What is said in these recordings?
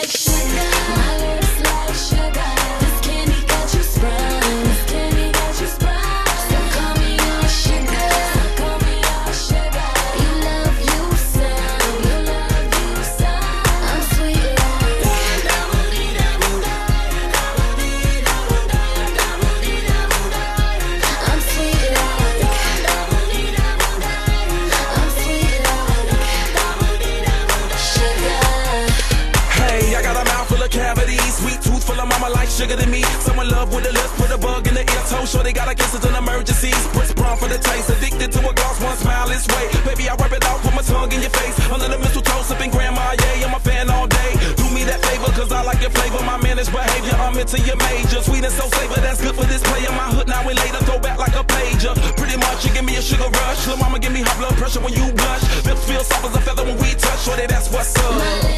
like tooth mama like sugar to me. Someone love with a lips, put a bug in the ear, toe sure they gotta kiss it in emergencies. Brits brown for the taste, addicted to a gloss, one smile is way. Baby, I wipe it off, put my tongue in your face. Under the mistletoe, sipping grandma, yeah, I'm a fan all day. Do me that favor, cause I like your flavor, my managed behavior. I'm into your major, sweet and so flavor, that's good for this player. My hood now and later, throw back like a pager. Pretty much, you give me a sugar rush. Lil' mama, give me high blood pressure when you blush. Lips feel soft as a feather when we touch, shorty, that's what's up.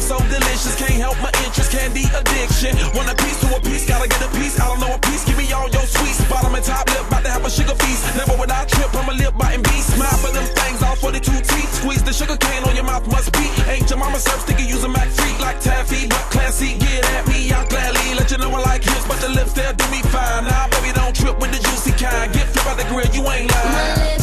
So, delicious. Can't help my interest, candy addiction. Want a piece to a piece, gotta get a piece. I don't know a piece, give me all your sweets. Bottom and top lip, about to have a sugar feast. Never would I trip, I'm a lip biting beast. Smile for them things, all 42 teeth. Squeeze the sugar cane on your mouth, must be. Ain't your mama serve sticky, use a Mac freak like taffy. But classy, get at me, I'll gladly let you know I like hips, but the lips, they'll do me fine. Nah, baby, don't trip with the juicy kind. Get flip out the grill, you ain't lying.